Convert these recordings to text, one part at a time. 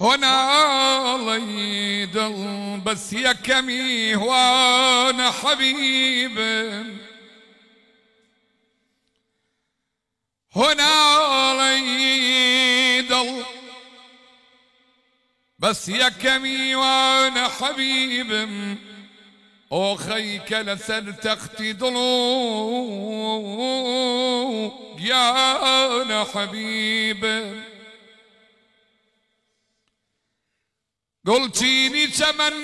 هنا الله يدل بس يا كمي وأنا حبيب. هنا الله يدل بس يا كمي وأنا حبيب. خيك لسر تختي ضلو يا أنا حبيب. قلتيني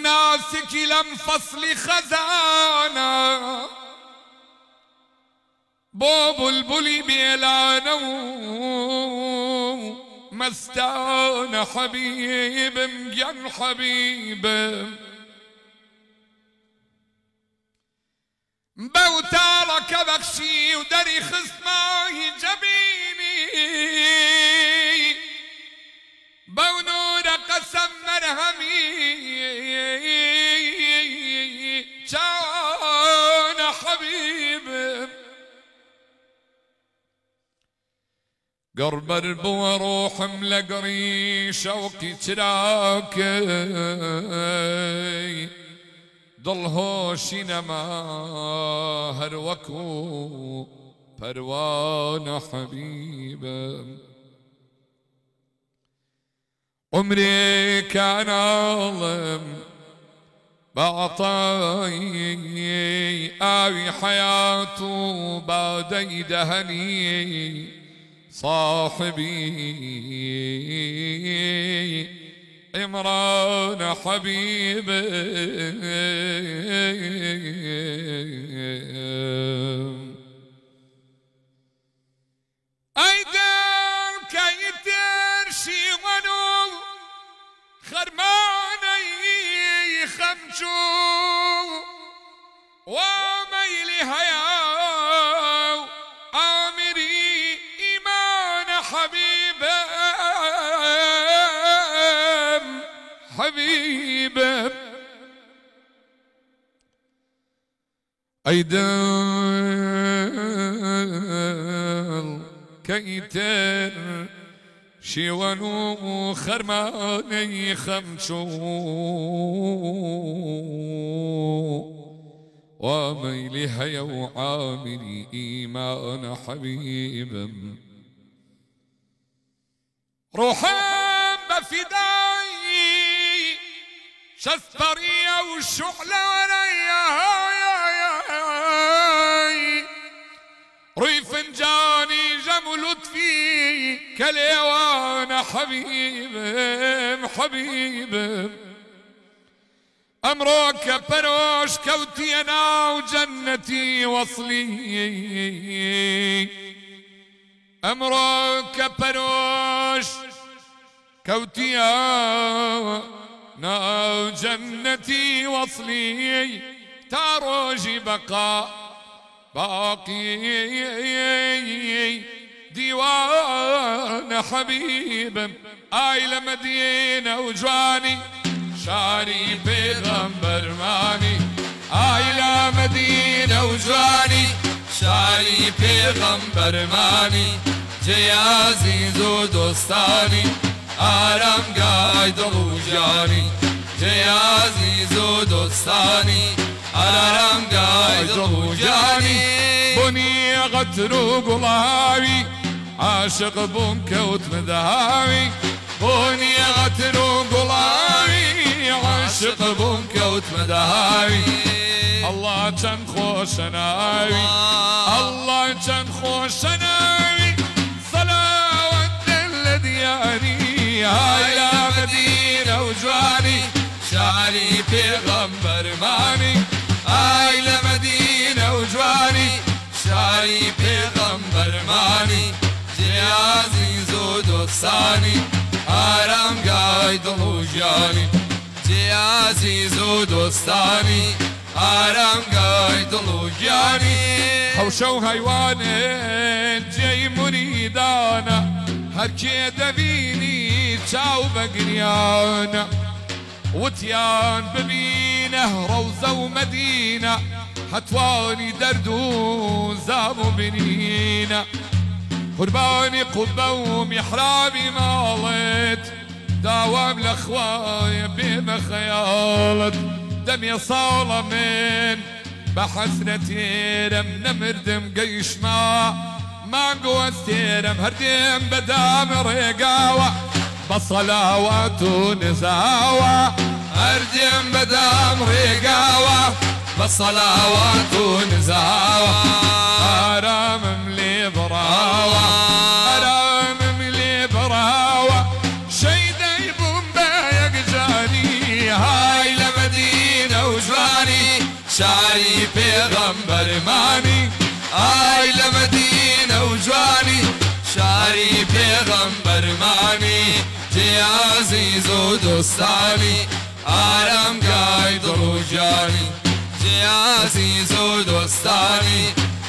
ناسك لم فصل خزانة. بوب البلي بيلانو مستان حبيب مجن حبيب. بوتالك بخشي ودري خصماي جبيني حبيب. قرب البو روح ملقري شوقي تراكي ضل هوشي نما هروكو پروانه حبيبه عمري كان عالم. بعطاي آوي حياته بعد دهني صاحبي عمران حبيبي وميلي هياو آمري إيمان حبيبه حبيبه أيدل كيتر شيوانو خرماني خمشو وميلي هيا وعاملي إيمان حبيبا. روحان بفداي شسترية وشعلة وريا روي فنجاني جم لطفي كليوان حبيب حبيب أمرك بروش كوتي أنا وجنتي وصلي. أمرك بروش كوتي أنا جنتي وصلي. تاروجي بقاء باقي. ديوان شاری پێغم بەرمانی ئایلا مدینە و جوانی شاری پێغم بەرمانی جیازی زۆ دۆستانی ئارامگای دڵ و ژیانی جیازی زۆ دۆستانی ئارامگای دڵ و ژیانی بنیە قەتر و گوڵاوی عاشق بووم کەوت مداوی. بۆ نیەتر و گوڵاوی داوی الله چەند خۆشەناوی. الله. چەند خۆشەناوی. سەلاوەت لە دیاری. هالا مدینە و جوانی. شاری پێغەمبەرمانی. ئای لە مدینە و جوانی. شاری پێغەمبەرمانی. جیازی زۆ دۆستانی. ئارامگای دڵ و ژیانی. جيازي زود وصاني آرام قايد وجاني جيازي زود وصاني آرام قايد وجاني حوشو هيوانت جاي مريدانا هركي دبيني تشاو بقريانا وتيان ببينه روزة ومدينة حتواني دردو زامو بنينا قرباني قبة ومحرابي مالت داوام لخواي بين خيالت دمي صالة من بحسرتي رم نمردم قيشما ما. قوة رم هردم بدام رقاوة. بصلاوات ونزاوة هردم بدام رقاوة. بصلاوات ونزاوة عشقی پێغەمبەر مامی ئای لە مەدینە و جوانی شاری پێغەمبەر مامی جیازی زۆ دۆستانی ئارامگای دڵژانی جیازی زۆ دۆستانی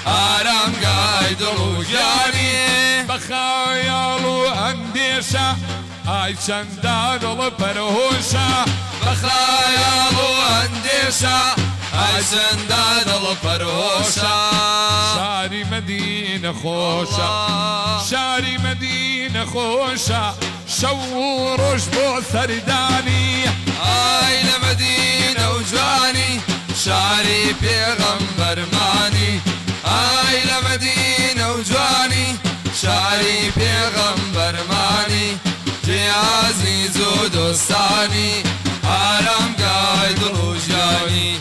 ئارامگای دڵژانی بەخایاڵ و ئەندێشە ئای چەندان دڵ پەرهۆشە بەخایاڵ و ئەندێشە ئای چەندە دڵ پەرۆشە شاری مەدینە خۆشە شاری مەدینە خۆشە شەو و ڕۆژ بۆ سەریدانی. ئای لە مەدینە و جوانی شاری پێغەم بەرمانی ئای لە مەدینە و جوانی شاری پێغەم بەرمانی جیازی زۆ دۆستانی ئارامگای دڵ و ژانی